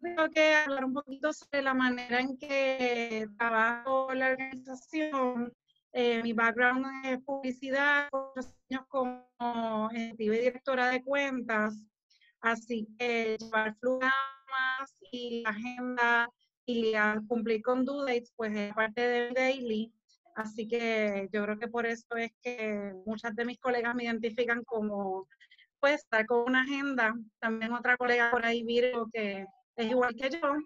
tengo que hablar un poquito sobre la manera en que trabajo la organización. Eh, mi background es publicidad, años como ejecutiva directora de cuentas, así que llevar programas y agenda y cumplir con due dates, pues es parte del daily. Así que yo creo que por eso es que muchas de mis colegas me identifican como, pues, estar con una agenda. También otra colega por ahí, Virgo, que es igual que yo.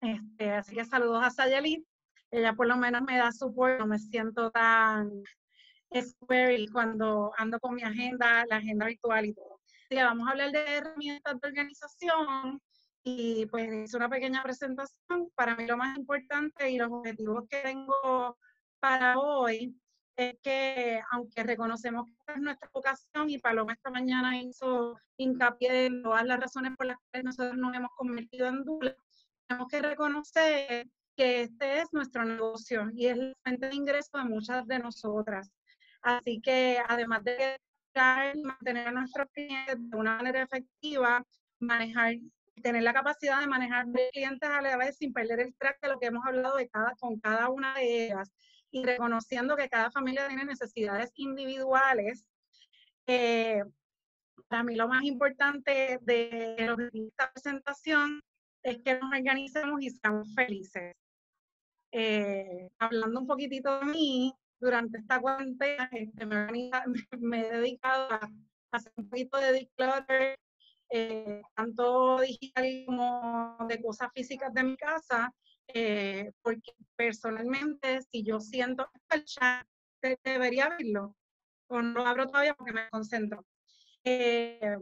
Este, así que saludos a Sayeli. Ella por lo menos me da support, no me siento tan square cuando ando con mi agenda, la agenda virtual y todo. Así que vamos a hablar de herramientas de organización y pues hice una pequeña presentación. Para mí lo más importante y los objetivos que tengo para hoy es que, aunque reconocemos que es nuestra vocación y Paloma esta mañana hizo hincapié en todas las razones por las cuales nosotros nos hemos convertido en Dula, tenemos que reconocer que este es nuestro negocio y es la fuente de ingreso de muchas de nosotras. Así que además de mantener a nuestros clientes de una manera efectiva, manejar tener la capacidad de manejar clientes a la vez sin perder el track de lo que hemos hablado de cada, con cada una de ellas y reconociendo que cada familia tiene necesidades individuales. Eh, para mí lo más importante de, esta presentación es que nos organicemos y seamos felices. Eh, hablando un poquitito de mí, durante esta cuarentena este, me, he dedicado a, hacer un poquito de declutter, eh, tanto digital como de cosas físicas de mi casa, eh, porque personalmente si yo siento el chat, debería abrirlo, o no abro todavía porque me concentro. Eh,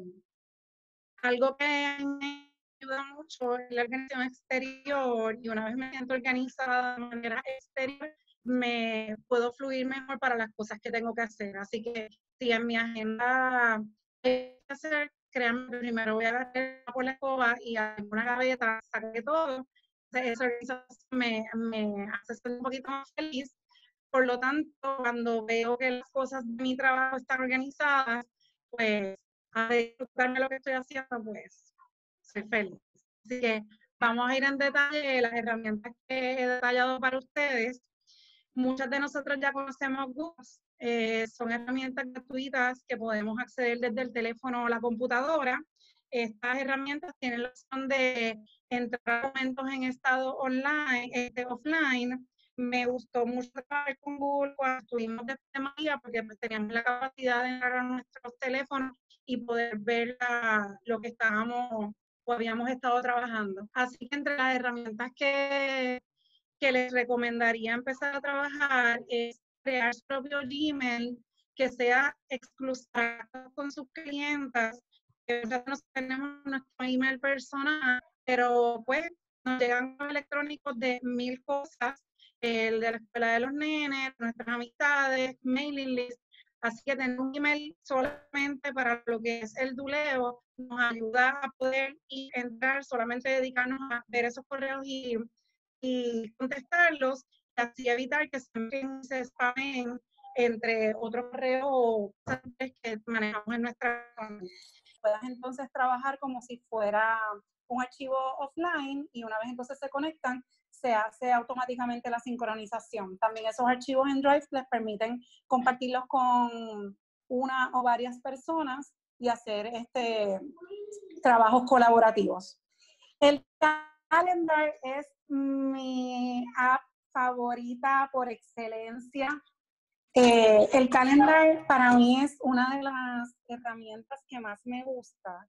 algo que me ayuda mucho es la organización exterior y una vez me siento organizada de manera exterior, me puedo fluir mejor para las cosas que tengo que hacer. Así que si en mi agenda hay hacer, créanme, primero voy a agarrar por la escoba y alguna gaveta saqué todo. Eso me, me hace ser un poquito más feliz. Por lo tanto, cuando veo que las cosas de mi trabajo están organizadas, pues a disfrutarme lo que estoy haciendo, pues soy feliz. Así que vamos a ir en detalle las herramientas que he detallado para ustedes Muchas de nosotros ya conocemos Google, eh, son herramientas gratuitas que podemos acceder desde el teléfono o la computadora. Estas herramientas tienen la opción de entrar documentos en estado online, este, offline. Me gustó mucho trabajar con Google cuando estuvimos de María porque pues, teníamos la capacidad de entrar a nuestros teléfonos y poder ver lo que estábamos o habíamos estado trabajando. Así que entre las herramientas que que les recomendaría empezar a trabajar es crear su propio Gmail que sea exclusivo con sus clientas. Nosotros tenemos nuestro email personal, pero pues nos llegan electrónicos de mil cosas, el de la escuela de los nenes, nuestras amistades, mailing list. Así que tener un email solamente para lo que es el duleo nos ayuda a poder entrar, solamente dedicarnos a ver esos correos y y contestarlos y así evitar que se spamen entre otros correos que manejamos en nuestra puedas entonces trabajar como si fuera un archivo offline y una vez entonces se conectan, se hace automáticamente la sincronización. También esos archivos en Drive les permiten compartirlos con una o varias personas y hacer este trabajos colaborativos. El Calendar es mi app favorita por excelencia. Eh, el calendar para mí es una de las herramientas que más me gusta.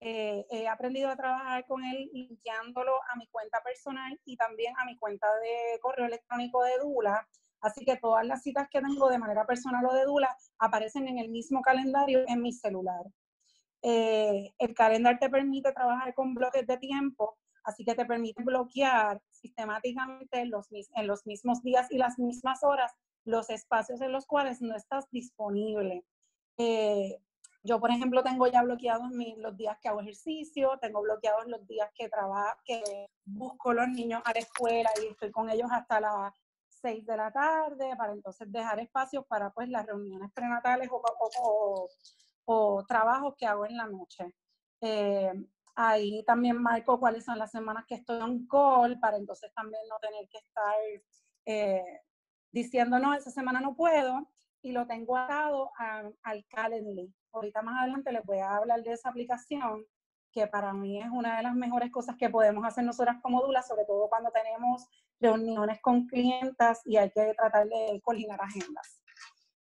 Eh, he aprendido a trabajar con él linkeándolo a mi cuenta personal y también a mi cuenta de correo electrónico de Dula. Así que todas las citas que tengo de manera personal o de Dula aparecen en el mismo calendario en mi celular. Eh, el calendar te permite trabajar con bloques de tiempo así que te permite bloquear sistemáticamente en los, en los mismos días y las mismas horas los espacios en los cuales no estás disponible. Eh, yo, por ejemplo, tengo ya bloqueados los días que hago ejercicio, tengo bloqueados los días que trabajo, que busco los niños a la escuela y estoy con ellos hasta las 6 de la tarde, para entonces dejar espacios para pues las reuniones prenatales o, o, o, trabajos que hago en la noche. Eh, Ahí también marco cuáles son las semanas que estoy on call para entonces también no tener que estar eh, diciendo, no, esa semana no puedo y lo tengo atado al Calendly. Ahorita más adelante les voy a hablar de esa aplicación que para mí es una de las mejores cosas que podemos hacer nosotras como Dula, sobre todo cuando tenemos reuniones con clientas y hay que tratar de coordinar agendas.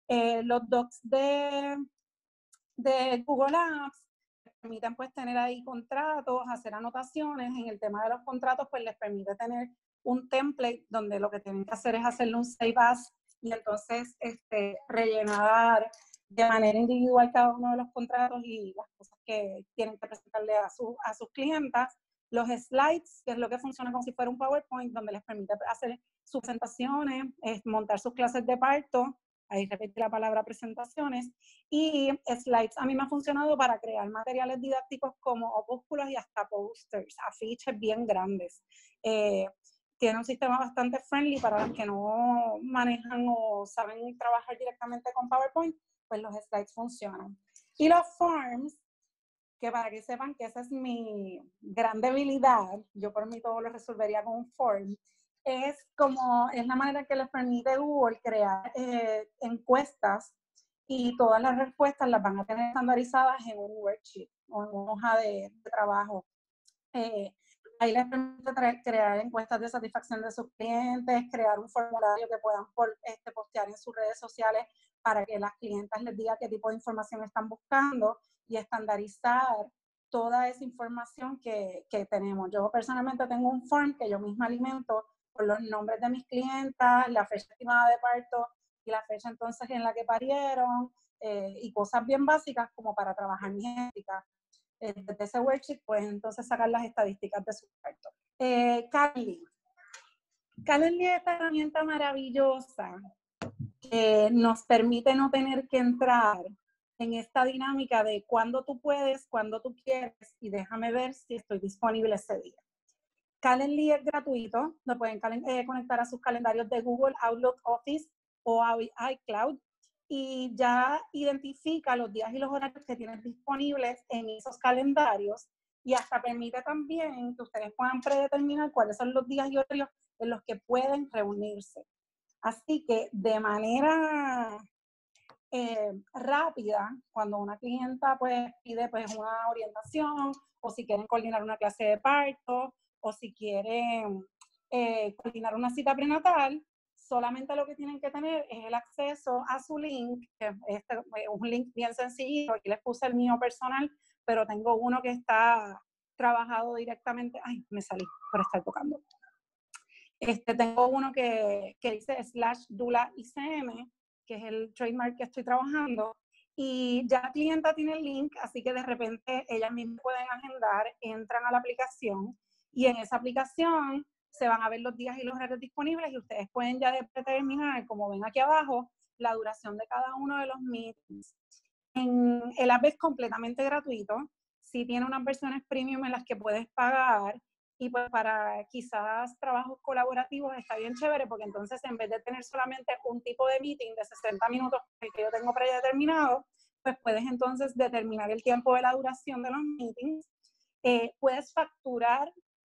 Eh, los docs de, de Google Apps permiten pues tener ahí contratos, hacer anotaciones. En el tema de los contratos pues les permite tener un template donde lo que tienen que hacer es hacerle un save as y entonces este, rellenar de manera individual cada uno de los contratos y las cosas que tienen que presentarle a, su, a sus clientas. Los slides, que es lo que funciona como si fuera un PowerPoint, donde les permite hacer sus presentaciones, montar sus clases de parto, ahí repite la palabra presentaciones, y slides a mí me ha funcionado para crear materiales didácticos como opúsculos y hasta posters, afiches bien grandes. Eh, tiene un sistema bastante friendly para los que no manejan o saben trabajar directamente con PowerPoint, pues los slides funcionan. Y los forms, que para que sepan que esa es mi gran debilidad, yo por mí todo lo resolvería con un form, es como, es la manera que les permite Google crear eh, encuestas y todas las respuestas las van a tener estandarizadas en un worksheet o en una hoja de, trabajo. Eh, ahí les permite crear encuestas de satisfacción de sus clientes, crear un formulario que puedan este, postear en sus redes sociales para que las clientas les diga qué tipo de información están buscando y estandarizar toda esa información que, que tenemos. Yo personalmente tengo un form que yo misma alimento con los nombres de mis clientas, la fecha estimada de parto y la fecha entonces en la que parieron eh, y cosas bien básicas como para trabajar mi ética eh, desde ese worksheet, pues entonces sacar las estadísticas de su parto. Eh, Calendly. Calendly es esta herramienta maravillosa que nos permite no tener que entrar en esta dinámica de cuándo tú puedes, cuándo tú quieres y déjame ver si estoy disponible ese día. Calendly es gratuito, lo pueden eh, conectar a sus calendarios de Google, Outlook, Office o iCloud y ya identifica los días y los horarios que tienen disponibles en esos calendarios y hasta permite también que ustedes puedan predeterminar cuáles son los días y horarios en los que pueden reunirse. Así que de manera eh, rápida, cuando una clienta pues, pide pues, una orientación o si quieren coordinar una clase de parto o si quieren eh, coordinar una cita prenatal, solamente lo que tienen que tener es el acceso a su link, que es este, eh, un link bien sencillo, aquí les puse el mío personal, pero tengo uno que está trabajado directamente, ay, me salí por estar tocando. Este, tengo uno que, que dice slash Dula ICM, que es el trademark que estoy trabajando, y ya la clienta tiene el link, así que de repente ellas mismas pueden agendar, entran a la aplicación, y en esa aplicación se van a ver los días y los horarios disponibles y ustedes pueden ya determinar, como ven aquí abajo, la duración de cada uno de los meetings. En, el app es completamente gratuito. Si tiene unas versiones premium en las que puedes pagar y pues para quizás trabajos colaborativos está bien chévere porque entonces en vez de tener solamente un tipo de meeting de 60 minutos que yo tengo predeterminado, pues puedes entonces determinar el tiempo de la duración de los meetings. Eh, puedes facturar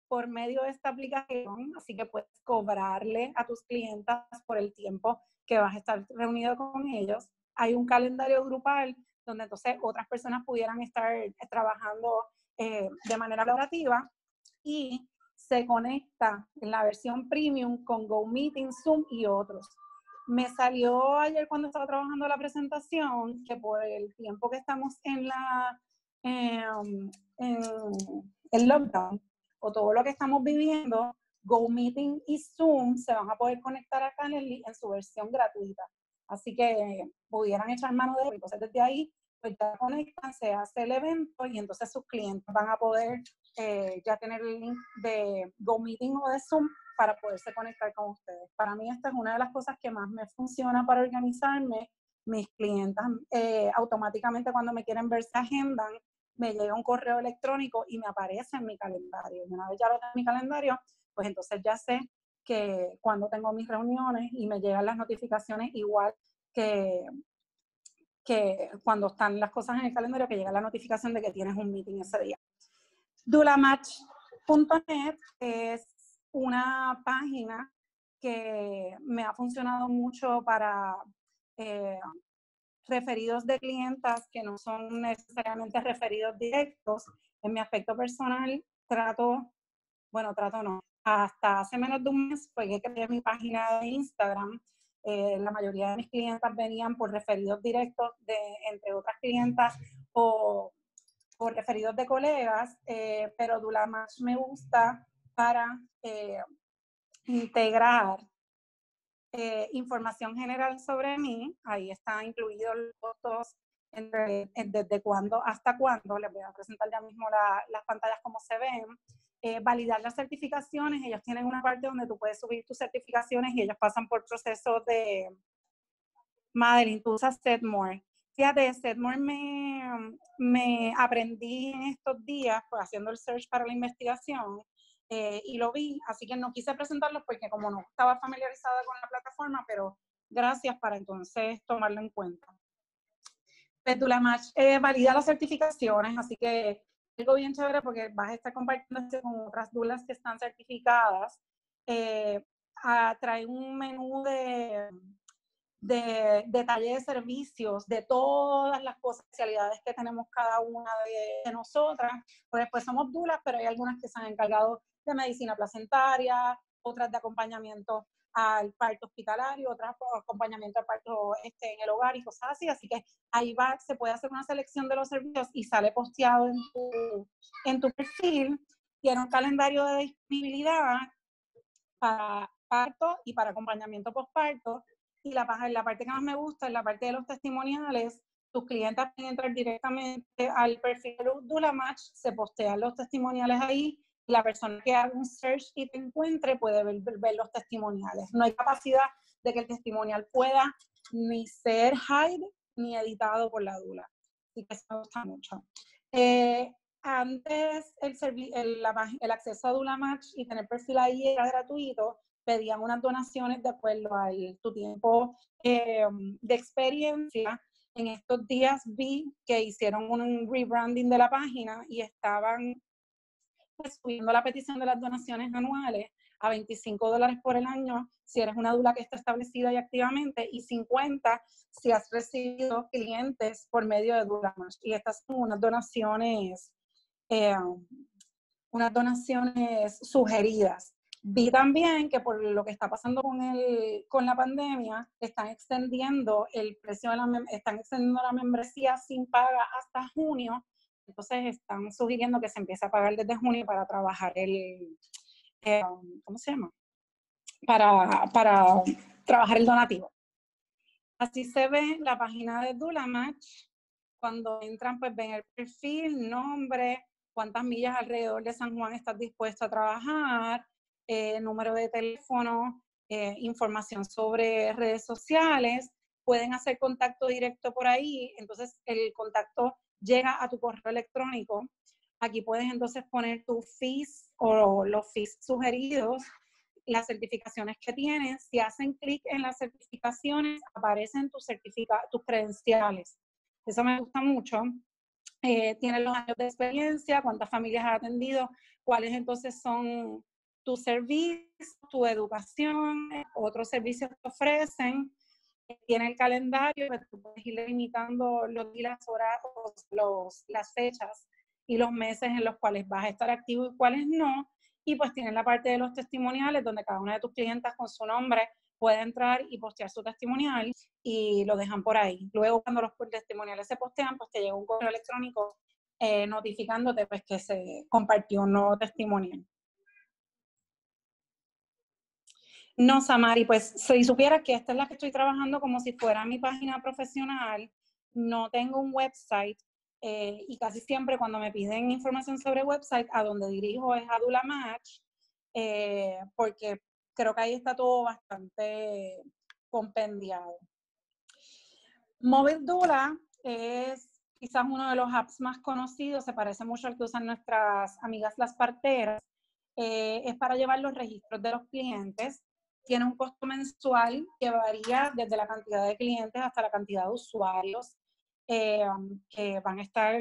por medio de esta aplicación, así que puedes cobrarle a tus clientas por el tiempo que vas a estar reunido con ellos. Hay un calendario grupal donde entonces otras personas pudieran estar eh, trabajando eh, de manera colaborativa y se conecta en la versión premium con GoMeeting, Zoom y otros. Me salió ayer cuando estaba trabajando la presentación que por el tiempo que estamos en la em, en el lockdown, todo lo que estamos viviendo, GoMeeting y Zoom se van a poder conectar a Calendly en su versión gratuita. Así que pudieran echar mano de eso. Entonces, desde ahí, pues ya conectan, se hace el evento y entonces sus clientes van a poder eh, ya tener el link de GoMeeting o de Zoom para poderse conectar con ustedes. Para mí esta es una de las cosas que más me funciona para organizarme. Mis clientes eh, automáticamente cuando me quieren ver se agendan me llega un correo electrónico y me aparece en mi calendario. Y una vez ya lo tengo en mi calendario, pues entonces ya sé que cuando tengo mis reuniones y me llegan las notificaciones igual que, que cuando están las cosas en el calendario, que llega la notificación de que tienes un meeting ese día. Dulamatch.net es una página que me ha funcionado mucho para eh, referidos de clientas que no son necesariamente referidos directos. En mi aspecto personal, trato, bueno, trato no, hasta hace menos de un mes fue que creé mi página de Instagram. Eh, la mayoría de mis clientas venían por referidos directos de entre otras clientas o por referidos de colegas, eh, pero Dulamatch me gusta para eh, integrar eh, información general sobre mí. Ahí están incluidos los fotos entre, desde cuándo hasta cuándo. Les voy a presentar ya mismo las pantallas como se ven. Eh, validar las certificaciones. Ellos tienen una parte donde tú puedes subir tus certificaciones y ellos pasan por procesos de... Madeline, tú usas Setmore. Fíjate, Setmore me, me aprendí en estos días, pues, haciendo el search para la investigación, eh, y lo vi, así que no quise presentarlo porque como no estaba familiarizada con la plataforma, pero gracias para entonces tomarlo en cuenta. Petula Match eh, valida las certificaciones, así que algo bien chévere porque vas a estar compartiendo con otras dulas que están certificadas. Eh, trae un menú de, de detalle de servicios, de todas las especialidades que tenemos cada una de, nosotras. Pues después somos dulas, pero hay algunas que se han encargado de medicina placentaria, otras de acompañamiento al parto hospitalario, otras acompañamiento al parto este, en el hogar y cosas así. Así que ahí va, se puede hacer una selección de los servicios y sale posteado en tu, en tu perfil. Tiene un calendario de disponibilidad para parto y para acompañamiento postparto. Y la, la parte que más me gusta es la parte de los testimoniales. Tus clientes pueden entrar directamente al perfil de Dulamatch, se postean los testimoniales ahí la persona que haga un search y te encuentre puede ver, los testimoniales. No hay capacidad de que el testimonial pueda ni ser hide ni editado por la Dula. Así que eso me gusta mucho. Eh, antes el, el, el, acceso a Dula Match y tener perfil ahí era gratuito, pedían unas donaciones de acuerdo a tu tiempo eh, de experiencia. En estos días vi que hicieron un rebranding de la página y estaban pues, subiendo la petición de las donaciones anuales a 25 dólares por el año si eres una dula que está establecida y activamente y 50 si has recibido clientes por medio de Dulamatch. Y estas son unas donaciones, eh, unas donaciones sugeridas. Vi también que por lo que está pasando con, el, con la pandemia, están extendiendo el precio de la, están extendiendo la membresía sin paga hasta junio entonces están sugiriendo que se empiece a pagar desde junio para trabajar el, eh, ¿cómo se llama? Para, para trabajar el donativo. Así se ve la página de Dulamatch. Cuando entran, pues ven el perfil, nombre, cuántas millas alrededor de San Juan estás dispuesto a trabajar, eh, número de teléfono, eh, información sobre redes sociales. Pueden hacer contacto directo por ahí. Entonces, el contacto llega a tu correo electrónico. Aquí puedes entonces poner tus fees o los fees sugeridos, las certificaciones que tienes. Si hacen clic en las certificaciones, aparecen tus, tus credenciales. Eso me gusta mucho. Eh, tienes los años de experiencia, cuántas familias has atendido, cuáles entonces son tus servicios, tu educación, otros servicios que ofrecen tiene el calendario, pero tú puedes ir limitando los días, horas, los, las fechas y los meses en los cuales vas a estar activo y cuáles no. Y pues tienen la parte de los testimoniales, donde cada una de tus clientas con su nombre puede entrar y postear su testimonial y lo dejan por ahí. Luego, cuando los testimoniales se postean, pues te llega un correo electrónico eh, notificándote pues, que se compartió un nuevo testimonial. No, Samari, pues si supiera que esta es la que estoy trabajando como si fuera mi página profesional, no tengo un website eh, y casi siempre cuando me piden información sobre website, a donde dirijo es a Dula Match, eh, porque creo que ahí está todo bastante compendiado. Mobile Dula es quizás uno de los apps más conocidos, se parece mucho al que usan nuestras amigas las parteras. Eh, es para llevar los registros de los clientes tiene un costo mensual que varía desde la cantidad de clientes hasta la cantidad de usuarios eh, que van a estar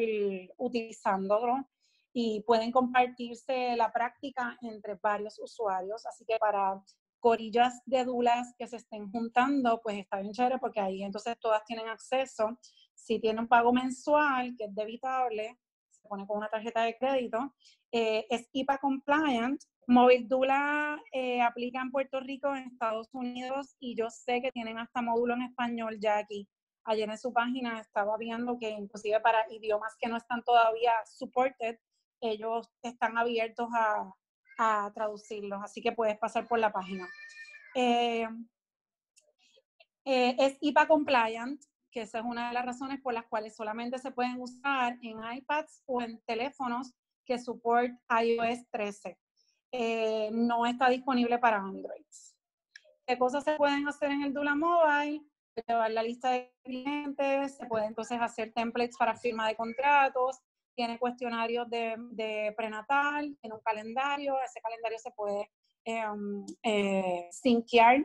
utilizándolo. y pueden compartirse la práctica entre varios usuarios. Así que para corillas de dulas que se estén juntando, pues está bien chévere porque ahí entonces todas tienen acceso. Si tiene un pago mensual que es debitable, se pone con una tarjeta de crédito, eh, es IPA compliant. Móvil Dula eh, aplica en Puerto Rico, en Estados Unidos, y yo sé que tienen hasta módulo en español ya aquí. Ayer en su página estaba viendo que inclusive para idiomas que no están todavía supported, ellos están abiertos a, a traducirlos, así que puedes pasar por la página. Eh, eh, es IPA compliant, que esa es una de las razones por las cuales solamente se pueden usar en iPads o en teléfonos que support iOS 13. Eh, no está disponible para Android. ¿Qué cosas se pueden hacer en el Dula Mobile? Llevar la lista de clientes, se puede entonces hacer templates para firma de contratos, tiene cuestionarios de, prenatal, tiene un calendario, ese calendario se puede em, eh, sinkear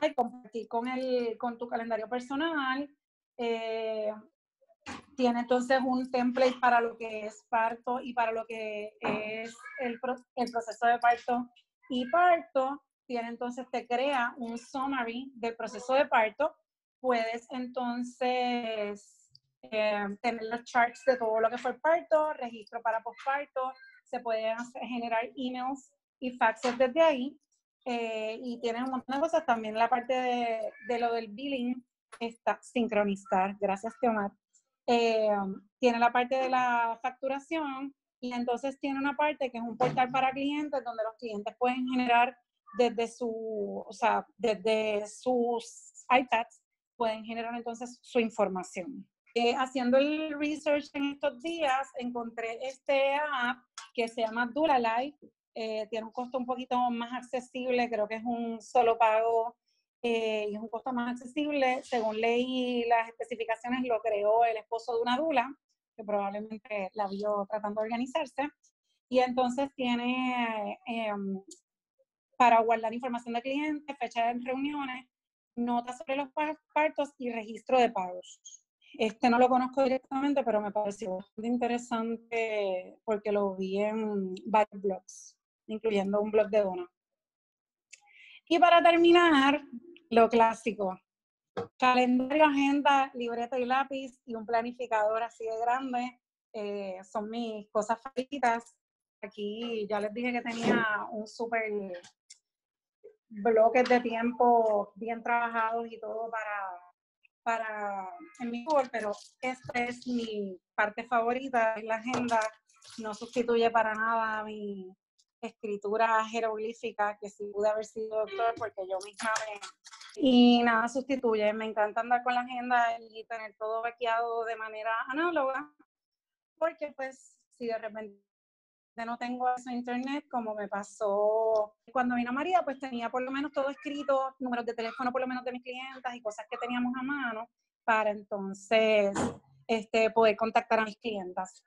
y compartir con, el, con tu calendario personal. Eh, tiene entonces un template para lo que es parto y para lo que es el, el proceso de parto y parto. Tiene entonces, te crea un summary del proceso de parto. Puedes entonces eh, tener los charts de todo lo que fue el parto, registro para posparto, se pueden generar emails y faxes desde ahí. Eh, y tienen un montón de cosas. También la parte de, de lo del billing está sincronizar. Gracias, Teomar. Eh, tiene la parte de la facturación y entonces tiene una parte que es un portal para clientes donde los clientes pueden generar desde su, o sea, desde sus iPads pueden generar entonces su información. Eh, haciendo el research en estos días, encontré este app que se llama Dura Eh, tiene un costo un poquito más accesible, creo que es un solo pago eh, y es un costo más accesible. Según leí las especificaciones, lo creó el esposo de una Dula, que probablemente la vio tratando de organizarse. Y entonces tiene em, para guardar información de clientes, fecha de reuniones, notas sobre los partos y registro de pagos. Este no lo conozco directamente, pero me pareció bastante interesante porque lo vi en varios blogs, incluyendo un blog de Dona. Y para terminar, lo clásico. Calendario, agenda, libreta y lápiz y un planificador así de grande eh, son mis cosas favoritas. Aquí ya les dije que tenía un súper bloque de tiempo bien trabajados y todo para para en mi Google, pero esta es mi parte favorita, la agenda, no sustituye para nada mi escritura jeroglífica, que sí pude haber sido doctor porque yo misma me... Y nada sustituye, me encanta andar con la agenda y tener todo vaqueado de manera análoga, porque pues si de repente no tengo a internet, como me pasó cuando vino María, pues tenía por lo menos todo escrito, números de teléfono por lo menos de mis clientas y cosas que teníamos a mano para entonces este, poder contactar a mis clientas.